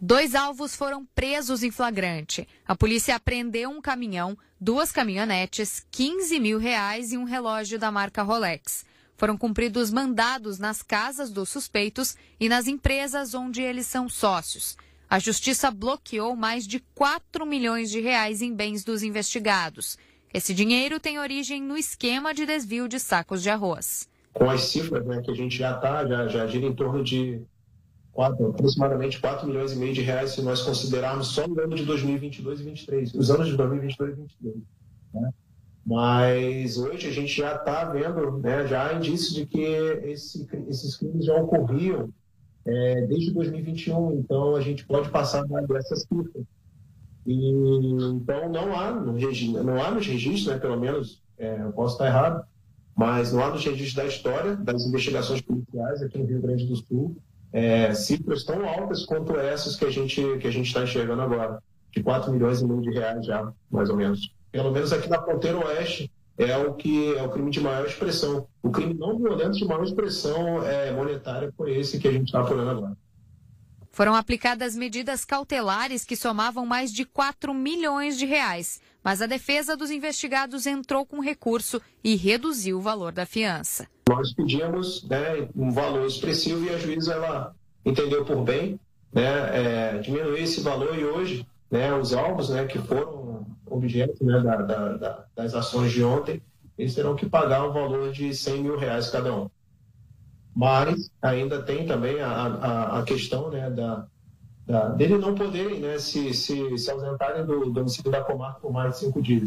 Dois alvos foram presos em flagrante. A polícia apreendeu um caminhão, duas caminhonetes, 15 mil reais e um relógio da marca Rolex. Foram cumpridos mandados nas casas dos suspeitos e nas empresas onde eles são sócios. A justiça bloqueou mais de 4 milhões de reais em bens dos investigados. Esse dinheiro tem origem no esquema de desvio de sacos de arroz. Com as cifras né, que a gente já está, já, já gira em torno de 4, aproximadamente 4 milhões e meio de reais se nós considerarmos só o ano de 2022 e 2023, os anos de 2022 e 2023. Né? Mas hoje a gente já está vendo, né, já há indícios de que esse, esses crimes já ocorriam é, desde 2021, então a gente pode passar dessas cifras. E, então não há, no registro, não há nos registros, né, pelo menos, é, eu posso estar errado, mas não há nos registros da história das investigações policiais aqui no Rio Grande do Sul, é, cifras tão altas quanto essas que a gente que a gente está enxergando agora, de 4 milhões e meio de reais já, mais ou menos. Pelo menos aqui na fronteira oeste é o que é o crime de maior expressão. O crime não violento de maior expressão é, monetária foi esse que a gente está apurando agora. Foram aplicadas medidas cautelares que somavam mais de 4 milhões de reais, mas a defesa dos investigados entrou com recurso e reduziu o valor da fiança. Nós pedimos né, um valor expressivo e a juíza ela entendeu por bem né, é, diminuir esse valor e hoje né, os alvos né, que foram objeto né, da, da, da, das ações de ontem, eles terão que pagar um valor de 100 mil reais cada um. Mas ainda tem também a, a, a questão né, da, da, dele não poderem né, se, se, se ausentarem do domicílio da comarca por mais de cinco dias.